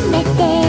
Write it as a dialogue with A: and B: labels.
A: めて